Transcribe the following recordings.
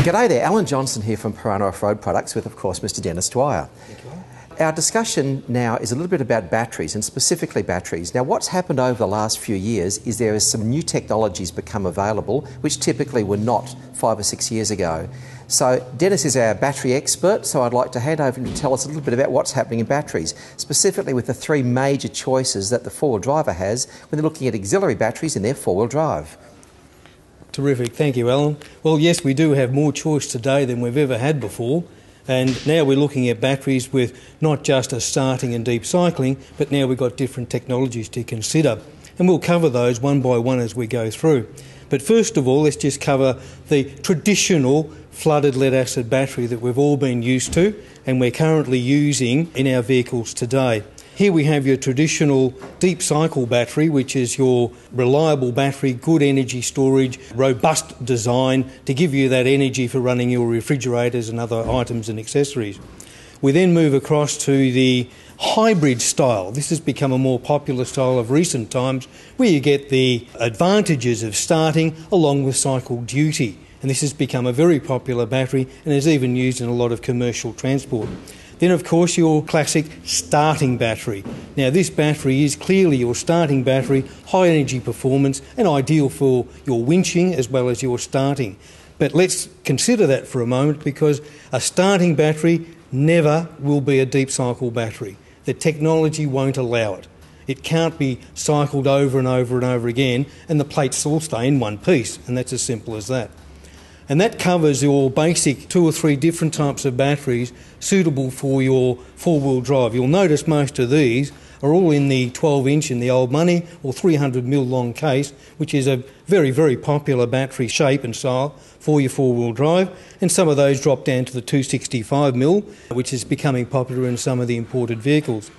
G'day there, Alan Johnson here from Piranha Off-Road Products with, of course, Mr Denis Dwyer. Our discussion now is a little bit about batteries and specifically batteries. Now, what's happened over the last few years is there is some new technologies become available which typically were not five or six years ago. So, Denis is our battery expert, so I'd like to hand over to tell us a little bit about what's happening in batteries, specifically with the three major choices that the four wheel driver has when they're looking at auxiliary batteries in their four wheel drive. Terrific, thank you, Alan. Well, yes, we do have more choice today than we've ever had before. And now we're looking at batteries with not just a starting and deep cycling, but now we've got different technologies to consider. And we'll cover those one by one as we go through. But first of all, let's just cover the traditional flooded lead acid battery that we've all been used to and we're currently using in our vehicles today. Here we have your traditional deep cycle battery, which is your reliable battery, good energy storage, robust design to give you that energy for running your refrigerators and other items and accessories. We then move across to the hybrid style. This has become a more popular style of recent times where you get the advantages of starting along with cycle duty. And this has become a very popular battery and is even used in a lot of commercial transport. Then, of course, your classic starting battery. Now, this battery is clearly your starting battery, high energy performance, and ideal for your winching as well as your starting. But let's consider that for a moment because a starting battery never will be a deep cycle battery. The technology won't allow it. It can't be cycled over and over and over again, and the plates all stay in one piece, and that's as simple as that. And that covers your basic two or three different types of batteries suitable for your four wheel drive. You'll notice most of these are all in the 12 inch in the old money or 300 mil long case, which is a very, very popular battery shape and style for your four wheel drive. And some of those drop down to the 265 mil, which is becoming popular in some of the imported vehicles.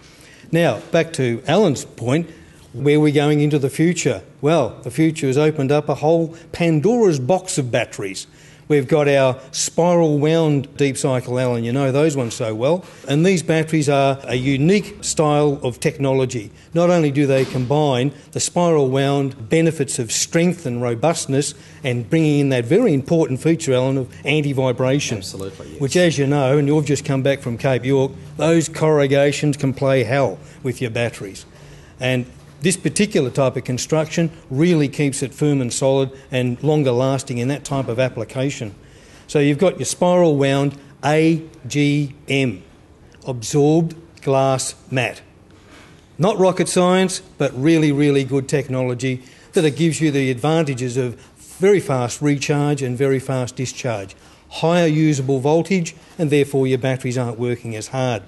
Now, back to Alan's point, where are we going into the future? Well, the future has opened up a whole Pandora's box of batteries. We've got our spiral wound deep cycle, Alan, you know those ones so well. And these batteries are a unique style of technology. Not only do they combine the spiral wound benefits of strength and robustness and bringing in that very important feature, Alan, of anti vibration. Absolutely, yes. Which, as you know, and you've just come back from Cape York, those corrugations can play hell with your batteries. And this particular type of construction really keeps it firm and solid and longer lasting in that type of application. So you've got your spiral wound AGM, absorbed glass mat. Not rocket science, but really, really good technology that it gives you the advantages of very fast recharge and very fast discharge, higher usable voltage, and therefore your batteries aren't working as hard.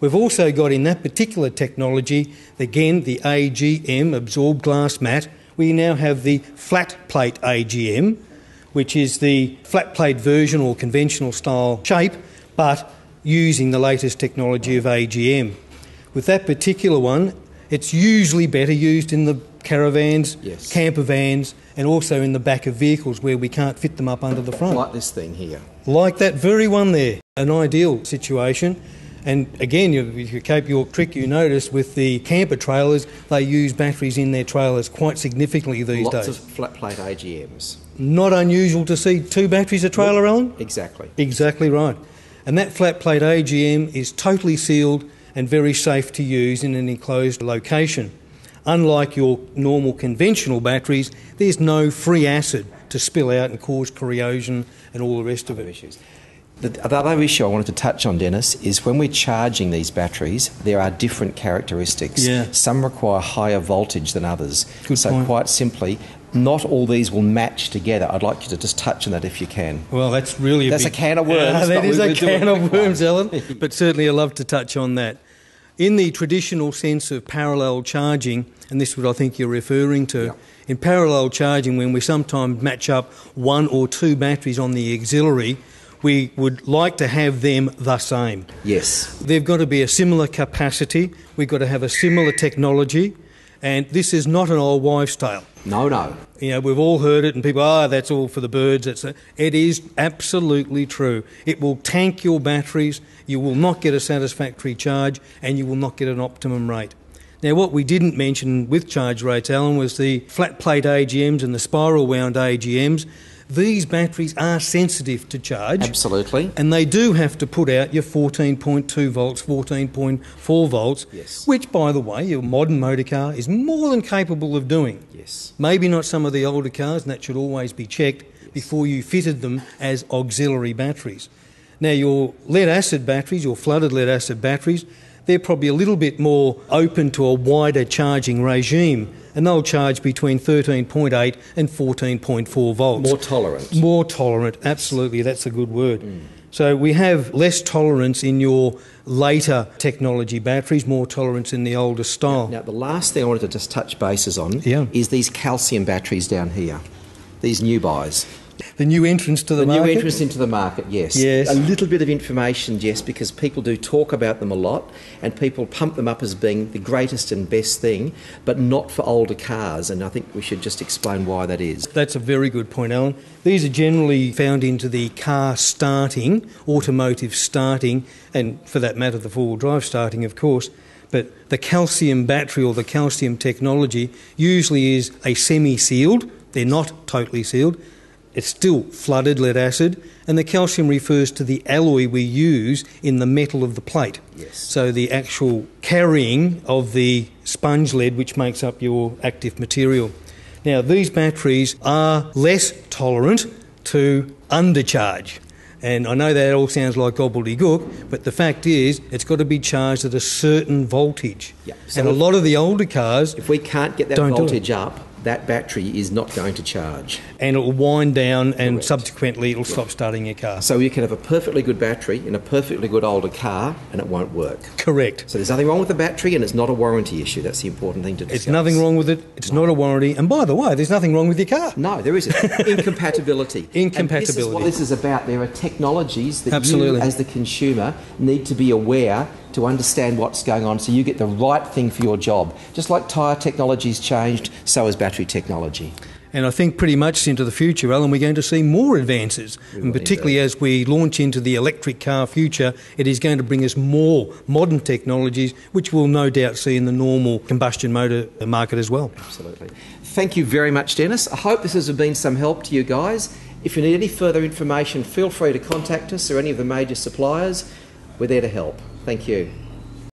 We've also got in that particular technology, again, the AGM, absorbed glass mat. We now have the flat plate AGM, which is the flat plate version or conventional style shape, but using the latest technology of AGM. With that particular one, it's usually better used in the caravans, Yes. camper vans, and also in the back of vehicles where we can't fit them up under the front. Like this thing here. Like that very one there, an ideal situation. And again, you- if you Cape York trick, you notice with the camper trailers, they use batteries in their trailers quite significantly these Lots days. of flat plate AGMs. Not unusual to see two batteries a trailer, Alan? Exactly. Exactly right. And that flat plate AGM is totally sealed and very safe to use in an enclosed location. Unlike your normal conventional batteries, there's no free acid to spill out and cause corrosion and all the rest of it. issues. The, the other issue I wanted to touch on, Denis, is when we're charging these batteries, there are different characteristics. Yeah. Some require higher voltage than others. Good so, point. quite simply, not all these will match together. I'd like you to just touch on that if you can. Well, that's really a That's big- a can of worms, Ah, but we- a a can of worms. Alan. but certainly, I love to touch on that. In the traditional sense of parallel charging, and this is what I think you're referring to. Yeah. In parallel charging, when we sometimes match up one or two batteries on the auxiliary, we would like to have them the same. Yes. They've got to be a similar capacity. We've got to have a similar technology, and this is not an old wives' tale. No, no. You know, we've all heard it, and people, ah, that's all for the birds. That's a, it is absolutely true. It will tank your batteries. You will not get a satisfactory charge, and you will not get an optimum rate. Now, what we didn't mention with charge rates, Alan, was the flat plate AGMs and the spiral wound AGMs. These batteries are sensitive to charge. Absolutely. And they do have to put out your 14.2 volts, 14.4 volts, Yes. which, by the way, your modern motor car is more than capable of doing. Yes. Maybe not some of the older cars, and that should always be checked before you fitted them as auxiliary batteries. Now, your lead acid batteries, your flooded lead acid batteries, they're probably a little bit more open to a wider charging regime, and they'll charge between 13.8 and 14.4 volts. More tolerant. More tolerant, absolutely, that's a good word. Mm. So we have less tolerance in your later technology batteries, more tolerance in the older style. Now, the last thing I wanted to just touch bases on Yeah. is these calcium batteries down here, these new buys. The new entrance to the, The new entrance into the market, yes. Yes. A little bit of information, Jess, because people do talk about them a lot and people pump them up as being the greatest and best thing, but not for older cars. And I think we should just explain why that is. That's a very good point, Alan. These are generally found into the car starting, automotive starting, and for that matter, the four wheel drive starting, of course. But the calcium battery or the calcium technology usually is a semi sealed, they're not totally sealed. It's still flooded lead acid, and the calcium refers to the alloy we use in the metal of the plate. Yes. So the actual carrying of the sponge lead, which makes up your active material. Now, these batteries are less tolerant to undercharge. And I know that all sounds like gobbledygook, but the fact is, it's got to be charged at a certain voltage. Yeah, so and a lot of the older cars, If we can't get that do voltage up, that battery is not going to charge. and it'll wind down, and Correct. subsequently it'll stop starting your car. So you can have a perfectly good battery in a perfectly good older car and it won't work. Correct. So there's nothing wrong with the battery and it's not a warranty issue. That's the important thing to discuss. It's nothing wrong with it. It's not a warranty. And by the way, there's nothing wrong with your car. No, there isn't. Incompatibility. Incompatibility. And this is what this is about. There are technologies that Absolutely. you, as the consumer, need to be aware to understand what's going on so you get the right thing for your job. Just like tyre technology's changed, so has battery technology. And I think pretty much into the future, Alan, we're going to see more advances. will and particularly as we launch into the electric car future, it is going to bring us more modern technologies, which we'll no doubt see in the normal combustion motor market as well. Absolutely. Thank you very much, Denis. I hope this has been some help to you guys. If you need any further information, feel free to contact us or any of the major suppliers. We're there to help. Thank you.